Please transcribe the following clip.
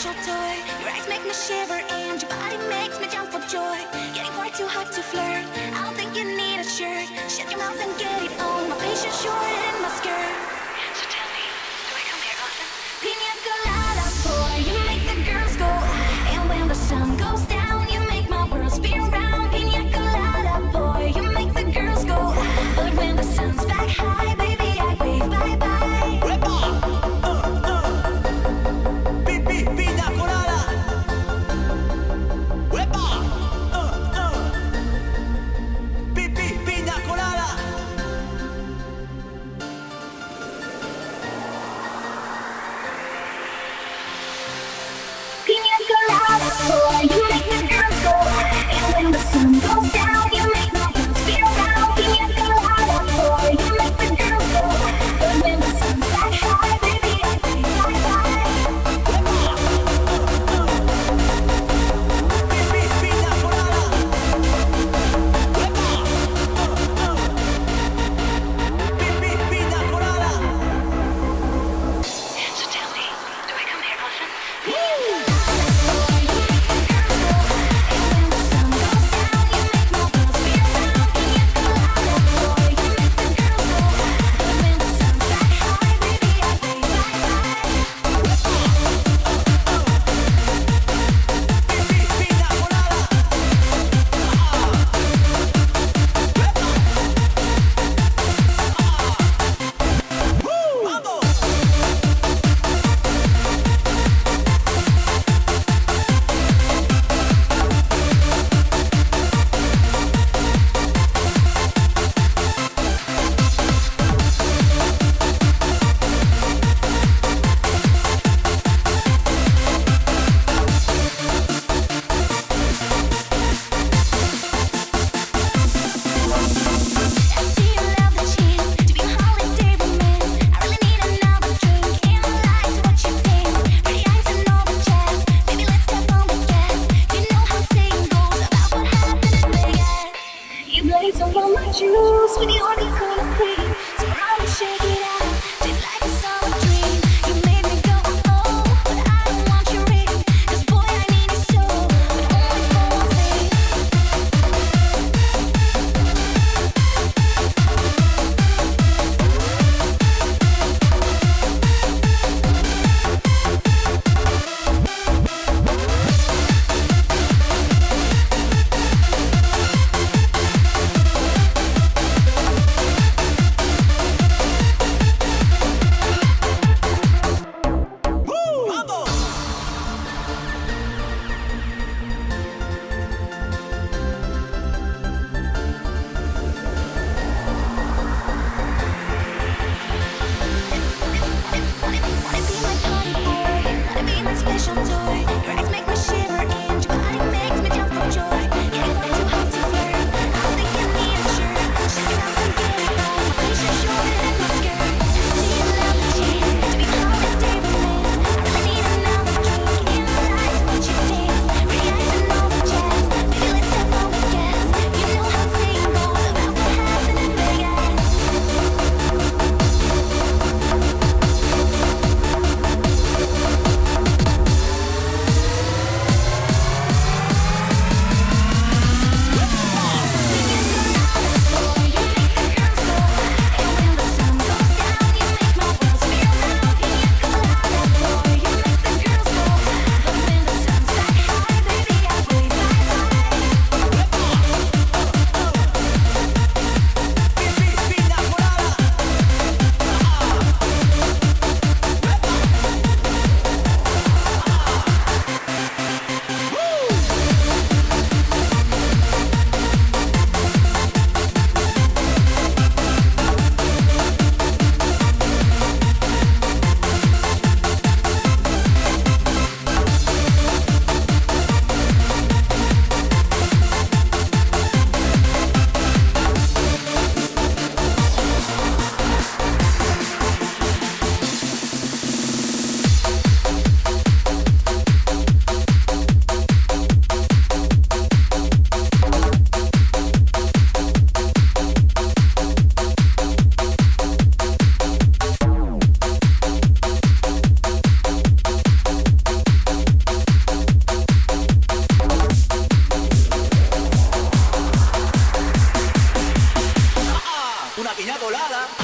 special toy. Your eyes make me shiver and your body makes me jump for joy. Getting far too hot to flirt. I don't think you need a shirt. Shut your mouth and get it on. My patience short in my skirt. Boy, you make the girls go. And when the sun goes down, pequeña colada.